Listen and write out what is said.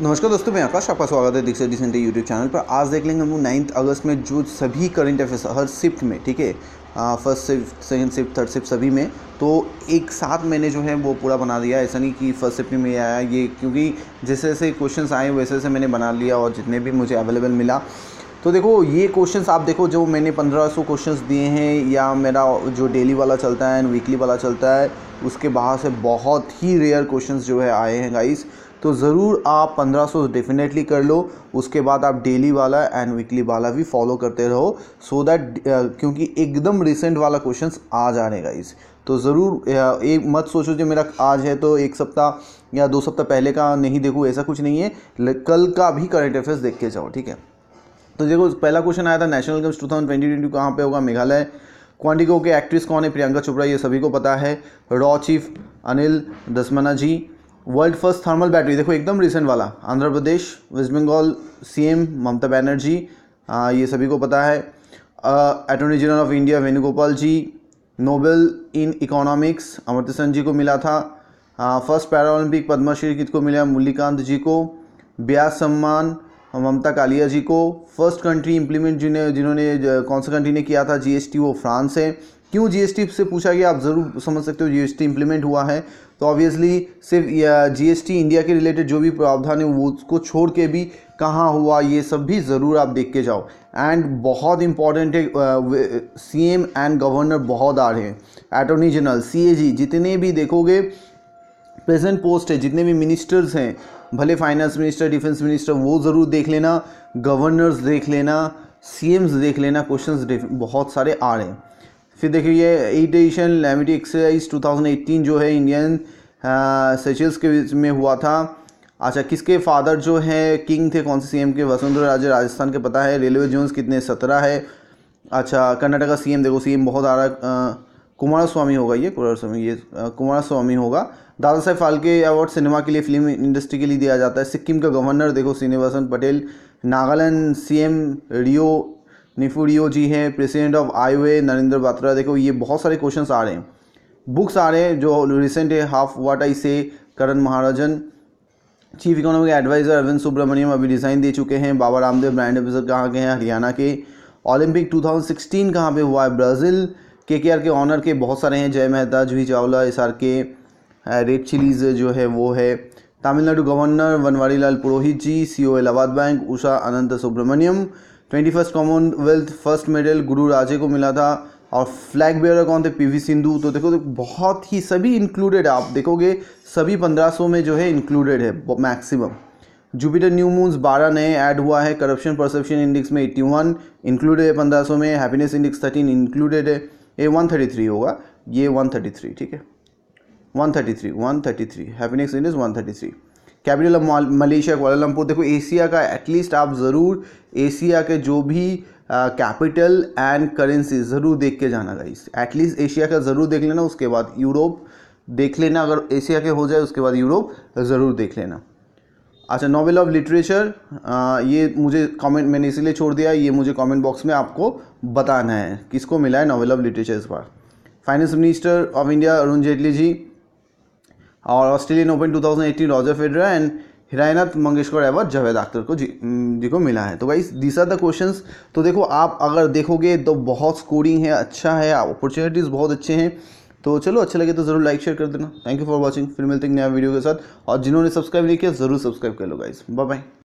नमस्कार दोस्तों, मैं आकाश, आपका स्वागत है दीक्षा डिसेंट यूट्यूब चैनल पर। आज देख लेंगे हम लोग नाइन्थ अगस्त में जो सभी करंट अफेयर्स हर शिफ्ट में, ठीक है? First shift second shift third shift सभी में। तो एक साथ मैंने जो है वो पूरा बना दिया। ऐसा नहीं कि फ़र्स्ट शिफ्ट में आया, ये क्योंकि जैसे जैसे क्वेश्चन आए, वैसे वैसे मैंने बना लिया और जितने भी मुझे अवेलेबल मिला। तो देखो, ये क्वेश्चंस आप देखो, जो मैंने 1500 क्वेश्चंस दिए हैं, या मेरा जो डेली वाला चलता है एंड वीकली वाला चलता है, उसके बाहर से बहुत ही रेयर क्वेश्चंस जो है आए हैं गाइस तो ज़रूर आप 1500 डेफिनेटली कर लो। उसके बाद आप डेली वाला एंड वीकली वाला भी फॉलो करते रहो। सो so दैट क्योंकि एकदम रिसेंट वाला क्वेश्चंस आ रहे गाइस तो ज़रूर एक मत सोचो जो मेरा आज है तो एक सप्ताह या दो सप्ताह पहले का नहीं देखूँ, ऐसा कुछ नहीं है। कल का भी करंट अफेयर्स देख के जाओ, ठीक है? तो देखो, पहला क्वेश्चन आया था नेशनल गेम्स 2020 कहाँ पे होगा? मेघालय। क्वांटिको के एक्ट्रेस कौन है? प्रियंका चोपड़ा, ये सभी को पता है। Raw chief Anil Dasmana ji. World first thermal battery देखो, एकदम रिसेंट वाला। आंध्र प्रदेश, वेस्ट बंगाल सीएम ममता बनर्जी ये सभी को पता है। Attorney general of India Venugopal ji Nobel in economics Amrit Sen ji को मिला था। फ़र्स्ट पैरा ओलंपिक पद्मश्री कित को मिला, मुरलीकांत जी को, ब्यास सम्मान, ममता कालिया जी को। फ़र्स्ट कंट्री इम्प्लीमेंट जिन्हें जिन्होंने, कौन सा कंट्री ने किया था? जीएसटी वो फ्रांस है। क्यों जीएसटी से पूछा गया? आप ज़रूर समझ सकते हो जीएसटी इंप्लीमेंट हुआ है। तो ऑब्वियसली सिर्फ़ जीएसटी इंडिया के रिलेटेड जो भी प्रावधान है, वो उसको छोड़ के भी कहाँ हुआ, ये सब भी ज़रूर आप देख के जाओ। एंड बहुत इंपॉर्टेंट है सीएम एंड गवर्नर बहुत आ रहे हैं। अटॉर्नी जनरल सीएजी जितने भी देखोगे प्रेजेंट पोस्ट है, जितने भी मिनिस्टर्स हैं, भले फाइनेंस मिनिस्टर डिफेंस मिनिस्टर वो ज़रूर देख लेना। गवर्नर्स देख लेना सीएम्स देख लेना क्वेश्चंस बहुत सारे आ रहे हैं। फिर देखिए ये एट एडिशन लेमिटी एक्सरसाइज 2018 जो है इंडियन सेचल्स के बीच में हुआ था। अच्छा किसके फादर जो है? किंग थे कौन से सीएम के? वसुंधरा राजे, राजस्थान के, पता है। रेलवे जोन्स कितने? सत्रह है। अच्छा कर्नाटक का सीएम देखो सीएम बहुत आ रहा कुमार स्वामी होगा ये कुमार स्वामी ये कुमार स्वामी होगा। दादा साहेब फाल्के अवार्ड सिनेमा के लिए फ़िल्म इंडस्ट्री के लिए दिया जाता है। सिक्किम का गवर्नर, देखो, श्रीनिवासन पटेल। नागालैंड सीएम रियो निफुडियो जी हैं president of IOA Narendra Batra देखो, ये बहुत सारे क्वेश्चन आ रहे हैं। बुक्स आ रहे हैं, जो रिसेंट है हाफ़ वाट आई से Karan Maharajan chief economic adviser Arvind Subramanian अभी डिज़ाइन दे चुके हैं। बाबा रामदेव ब्रांड एम्बेसडर कहाँ के हैं? हरियाणा के। ओलंपिक 2016 कहाँ पे हुआ है? ब्राज़ील के के आर के ऑनर के बहुत सारे हैं। Jay Mehta Juhi Chawla S R K red chillies जो है, वो है। Tamil Nadu governor Banwari Lal Purohit ji. C O Allahabad bank Usha Ananth Subramanian twenty first Commonwealth first medal Guru Raje को मिला था और फ्लैग बेयर कौन थे? पीवी सिंधु। तो देखो तो बहुत ही सभी इंक्लूडेड है। आप देखोगे, सभी 1500 में जो है इंक्लूडेड है मैक्सिमम जुपिटर न्यू मून्स बारह नए ऐड हुआ है। करप्शन परसेप्शन इंडेक्स में 81 इंक्लूडेड है 1500 में। हैप्पीनेस इंडेक्स 13 इंक्लूडेड है। ये 133 होगा। ये 133 ठीक है? 133 133 happiness index 133 capital of Malaysia Kuala Lumpur देखो, एशिया का एटलीस्ट आप ज़रूर एशिया के जो भी कैपिटल एंड करेंसी ज़रूर देख के जाना गाइस एटलीस्ट एशिया का ज़रूर देख लेना, उसके बाद यूरोप देख लेना। अगर एशिया के हो जाए, उसके बाद यूरोप ज़रूर देख लेना। अच्छा नॉवल ऑफ़ लिटरेचर ये मुझे कमेंट मैंने इसीलिए छोड़ दिया, ये मुझे कमेंट बॉक्स में आपको बताना है, किसको मिला है नॉवल ऑफ़ लिटरेचर इस बार? Finance minister of India Arun Jaitley ji और Australian Open 2018 Roger Federer and Hridaynath Mangeshkar award Javed Akhtar को जी जी को मिला है। तो भाई दिस आर द क्वेश्चन तो देखो, आप अगर देखोगे तो बहुत स्कोरिंग है अच्छा है अपॉर्चुनिटीज़ बहुत अच्छे हैं। तो चलो अच्छा लगे तो ज़रूर लाइक शेयर कर देना। थैंक यू फॉर वॉचिंग फिर मिलते हैं नया वीडियो के साथ। और जिन्होंने सब्सक्राइब नहीं किया, ज़रूर सब्सक्राइब कर लो गाइज़ बाय बाय